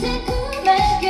Take a